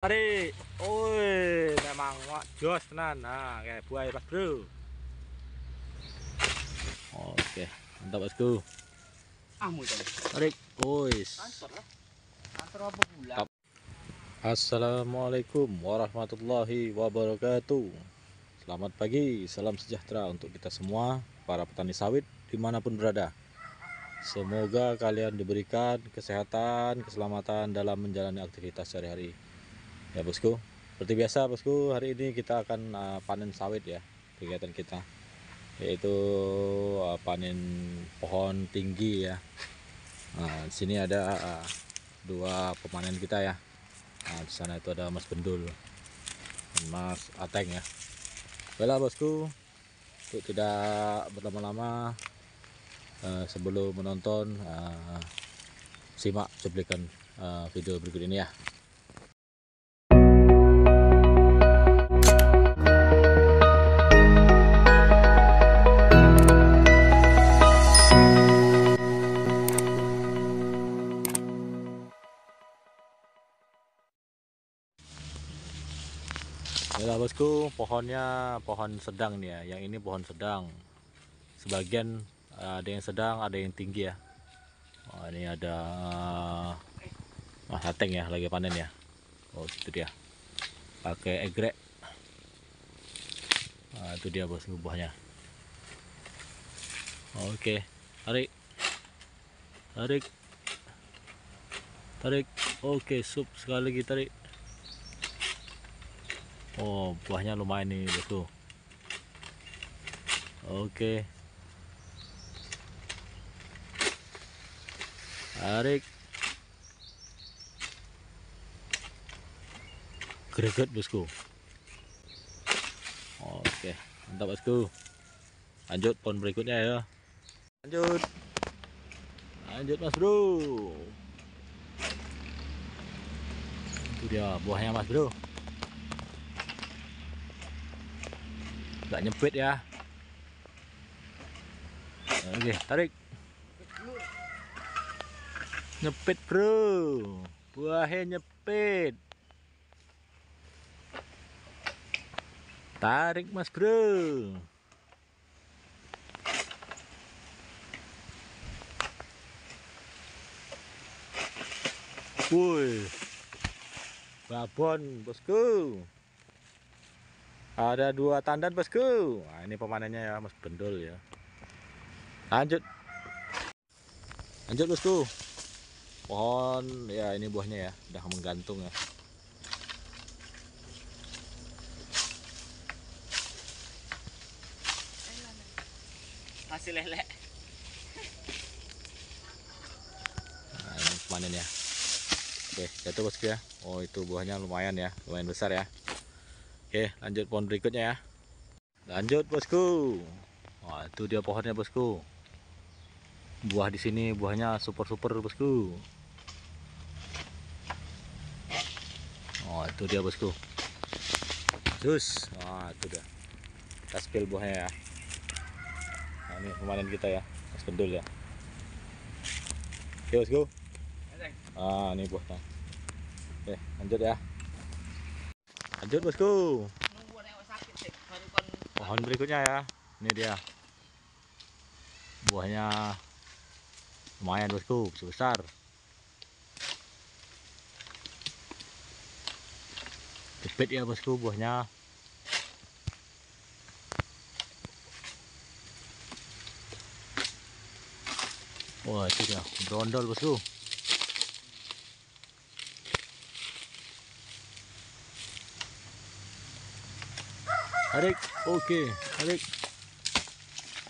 Tarik. Oi, memang wak jos tenan. Nah, kayak buaya Mas Bro. Oke, mantap Bosku. Ah. Tarik. Apa pula? Kap. Assalamualaikum warahmatullahi wabarakatuh. Selamat pagi, salam sejahtera untuk kita semua, para petani sawit di mana pun berada. Semoga kalian diberikan kesehatan, keselamatan dalam menjalani aktivitas sehari-hari. Ya bosku, seperti biasa bosku, hari ini kita akan uh, panen sawit ya, kegiatan kita. Yaitu uh, panen pohon tinggi ya. Nah, di sini ada uh, dua pemanen kita ya. Nah, di sana itu ada Mas Bendul, Mas Ateng ya. Baiklah bosku, untuk tidak berlama-lama eh, sebelum menonton eh, simak cuplikan eh, video berikut ini. Ya pohonnya pohon sedang nih ya. Yang ini pohon sedang. Sebagian eh, ada yang sedang, ada yang tinggi ya. Oh, ini ada Mas Ateng ya, lagi panen ya. Oh, itu dia. Pakai egrek. Nah, itu dia bosku buahnya. Oke, tarik. Tarik. Tarik. Oke, sup sekali lagi tarik. Oh, buahnya lumayan nih, bosku. Oke. Tarik. Greget, bosku. Oke, mantap, bosku. Lanjut pohon berikutnya ya. Lanjut. Lanjut, Mas Bro. Itu dia buahnya, Mas Bro. Nggak nyempit ya. Oke tarik. Nyepit bro. Buahnya nyepit tarik mas bro. Woi, babon bosku. Ada dua tandan bosku. Nah, ini pemanennya ya Mas Bendol ya. Lanjut. Lanjut bosku. Pohon ya ini buahnya ya, udah menggantung ya. Hasil lele. Nah, ini pemanen ya. Oke, jatuh bosku ya. Oh, itu buahnya lumayan ya, lumayan besar ya. Oke, lanjut pohon berikutnya ya. Lanjut bosku. Wah, itu dia pohonnya bosku. Buah di sini buahnya super-super bosku. Oh, itu dia bosku. Jus. Wah, itu dia. Kita spill buahnya ya. Nah, ini pemanen kita ya. Mas Bendul ya. Oke, bosku. Ah, ini buahnya. Oke, lanjut ya. Lanjut bosku. Pohon berikutnya ya. Ini dia. Buahnya lumayan bosku, besar. Jepit ya bosku buahnya. Wah itu dia, berondol bosku. Tarik. Oke tarik.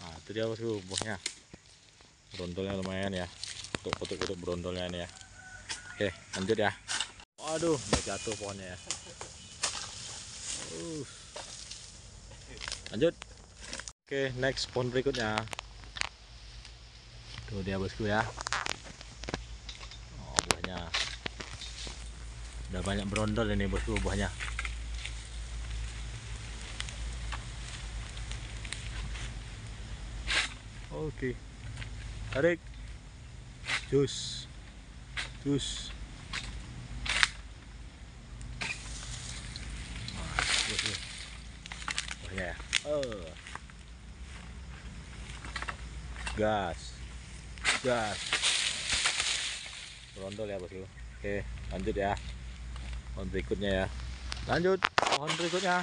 Nah itu dia bosku buahnya. Berondolnya lumayan ya. Untuk untuk berondolnya ini ya. Oke lanjut ya. Waduh udah jatuh pohonnya ya. Uh. lanjut. Oke next pohon berikutnya. Tuh dia bosku ya. Oh buahnya. Udah banyak berondol ini bosku buahnya Oke. Tarik. Jus. Jus. bosku buahnya ya. Oh. Gas. Gas. Rondol ya bosku oke lanjut ya. Pohon berikutnya ya. Lanjut pohon berikutnya.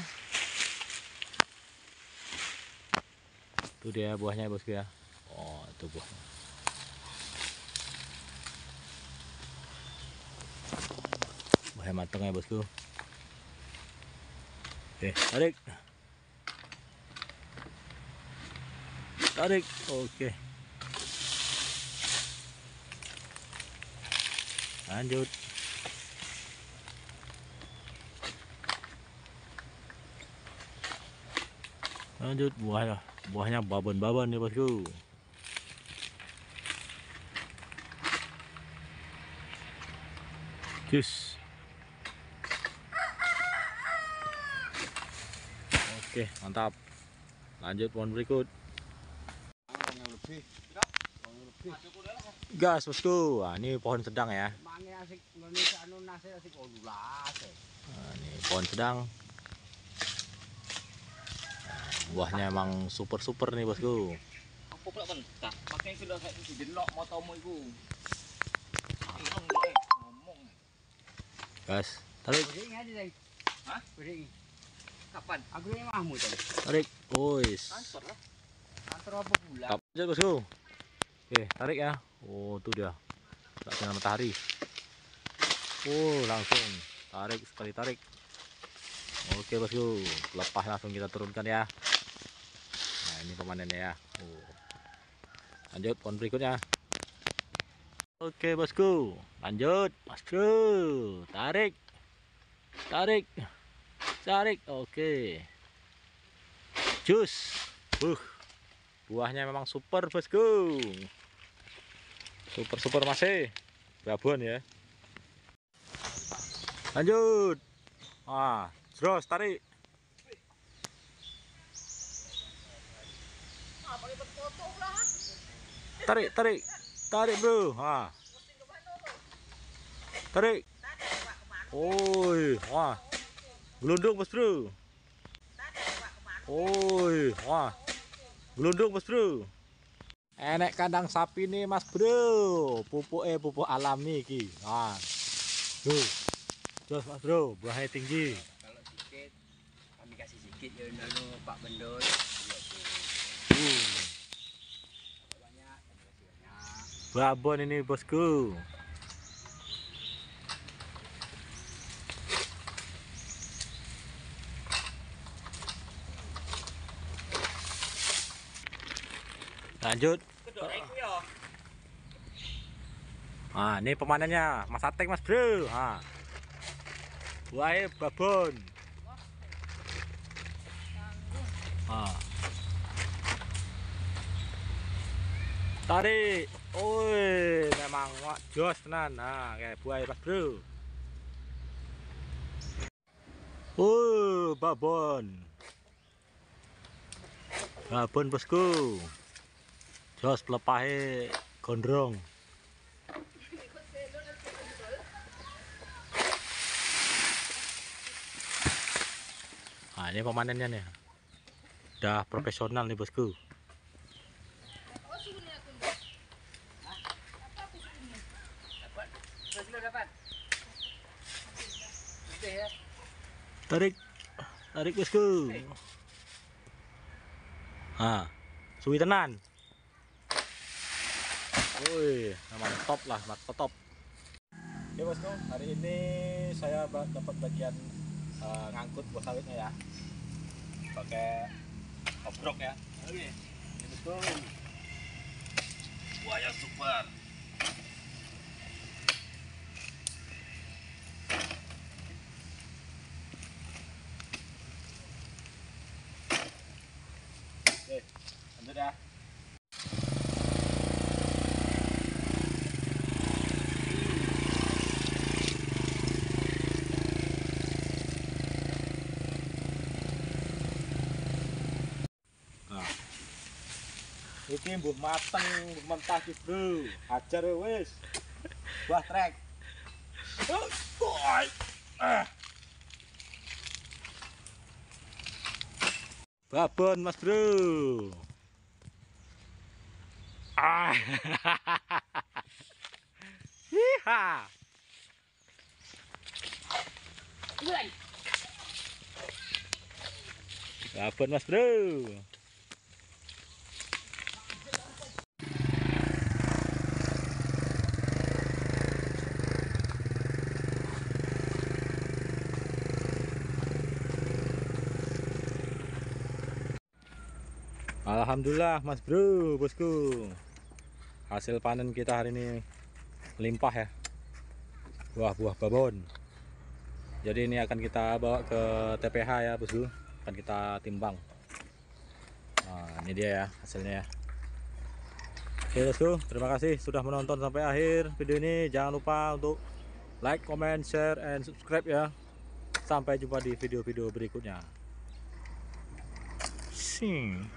Itu dia buahnya bosku ya oh itu buahnya buahnya matang ya bosku. Oke tarik. Tarik oke. Lanjut. Lanjut buahnya buahnya babon-babon ya bosku jus. Oke mantap. Lanjut pohon berikut. Gas bosku Wah, ini pohon sedang ya. Nah, ini pohon sedang. Nah, buahnya emang super super nih bosku pula sudah kayak motomu. Gas. Tarik. Kapan? Aku ini mahmu tadi. tarik. Lah. Transfer apa aja bosku. Oke tarik ya. Oh tuh dia. Tak sinar matahari. Oh langsung. Tarik sekali tarik. Oke bosku. Lepas langsung kita turunkan ya. Nah ini pemanennya ya. Oh. lanjut pohon berikutnya oke bosku. Lanjut. Mas bro tarik. Tarik. Tarik. Oke. Jus. Uh buahnya memang super bosku. Super super masih babon ya. Lanjut. Ah terus tarik. Tarik tarik tarik bro. Ah tarik. Oi wah gelundung bos bro. Oi wah gelundung bos bro. Enek kandang sapi nih mas bro. Pupuk eh pupuk alami ki. Nah tuh terus mas bro. Buahnya tinggi. Kalau sedikit kami kasih sedikit ya Pak Bendol. uh, Iya, tuh. Kalau banyak kami kasih banyak. Babon ini bosku lanjut. Nah, ini pemanennya Mas Atek Mas Bro. Nah. Buahnya babon. Ah. Tarik. Oi, memang wak jos tenan. Nah, kayak buah Mas Bro. Oh, babon. Babon bosku. Jos pelepahe gondrong. Nah, ini pemanennya nih. Udah profesional nih bosku. Dapat. Terus lu dapat. Gede ya. Tarik. Tarik bosku. Ah, suwi tenan. Woi, memang top lah, top. Oke bosku, hari ini saya dapat bagian eh, ngangkut buah sawitnya ya. Pakai obrok ya. Oke. Ini bosku. Yang super. Iki mbuh mateng, mbuh mentah ki, Bro. Hajar wis. Buah trek. Ah. babon mas bro ah Hiha. babon mas bro Alhamdulillah Mas Bro, bosku. Hasil panen kita hari ini limpah ya. Buah-buah babon. Jadi ini akan kita bawa ke TPH ya, bosku. Akan kita timbang. Nah, ini dia ya hasilnya ya. Oke, bosku. Terima kasih sudah menonton sampai akhir video ini. Jangan lupa untuk like, comment, share, and subscribe ya. Sampai jumpa di video-video berikutnya. Sing.